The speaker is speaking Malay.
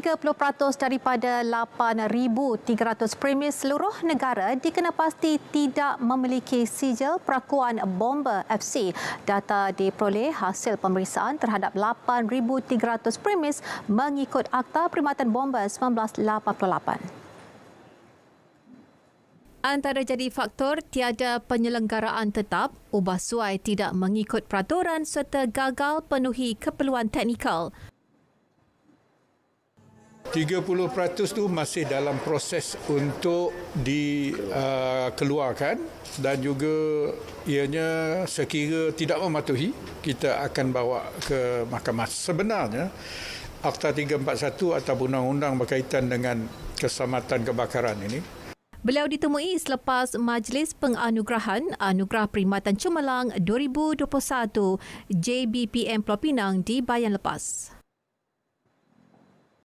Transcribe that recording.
30% daripada 8,300 premis seluruh negara dikena pasti tidak memiliki sijil perakuan bomba FC. Data diperoleh hasil pemeriksaan terhadap 8,300 premis mengikut Akta Perkhidmatan Bomba 1988. Antara jadi faktor tiada penyelenggaraan tetap, ubah suai tidak mengikut peraturan serta gagal penuhi keperluan teknikal. 30% tu masih dalam proses untuk dikeluarkan uh, dan juga ianya sekira tidak mematuhi kita akan bawa ke mahkamah sebenarnya Akta 341 atau undang-undang berkaitan dengan keselamatan kebakaran ini Beliau ditemui selepas Majlis Penganugerahan Anugerah Perkhidmatan Cemerlang 2021 JBPM Pulau Pinang di Bayan Lepas.